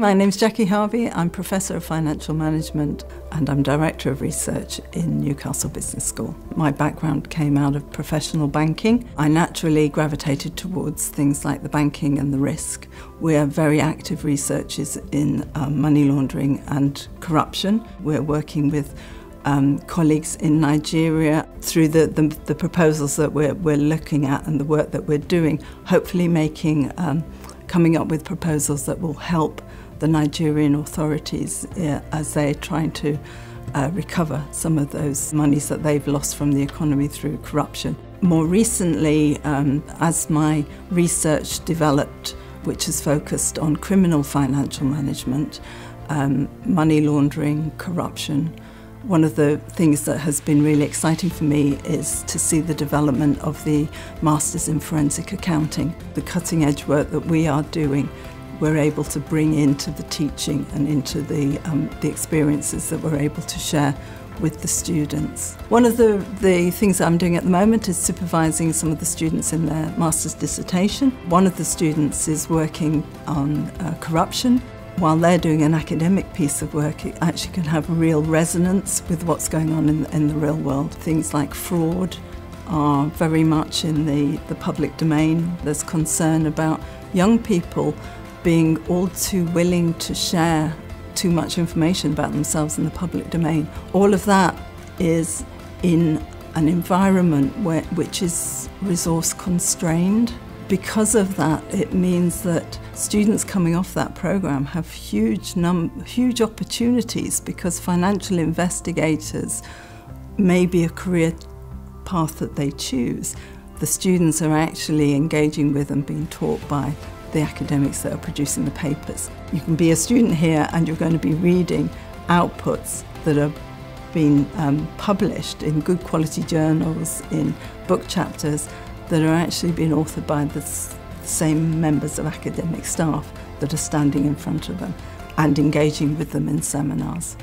My name's Jackie Harvey. I'm Professor of Financial Management and I'm Director of Research in Newcastle Business School. My background came out of professional banking. I naturally gravitated towards things like the banking and the risk. We're very active researchers in um, money laundering and corruption. We're working with um, colleagues in Nigeria through the, the, the, proposals that we're, we're looking at and the work that we're doing, hopefully making, um, coming up with proposals that will help the Nigerian authorities as they're trying to uh, recover some of those monies that they've lost from the economy through corruption. More recently, um, as my research developed, which has focused on criminal financial management, um, money laundering, corruption, one of the things that has been really exciting for me is to see the development of the Masters in Forensic Accounting, the cutting edge work that we are doing we're able to bring into the teaching and into the, um, the experiences that we're able to share with the students. One of the, the things I'm doing at the moment is supervising some of the students in their master's dissertation. One of the students is working on uh, corruption. While they're doing an academic piece of work, it actually can have real resonance with what's going on in, in the real world. Things like fraud are very much in the, the public domain. There's concern about young people being all too willing to share too much information about themselves in the public domain. All of that is in an environment where, which is resource constrained. Because of that, it means that students coming off that program have huge, num huge opportunities because financial investigators may be a career path that they choose. The students are actually engaging with and being taught by the academics that are producing the papers. You can be a student here and you're going to be reading outputs that are being um, published in good quality journals, in book chapters that are actually being authored by the same members of academic staff that are standing in front of them and engaging with them in seminars.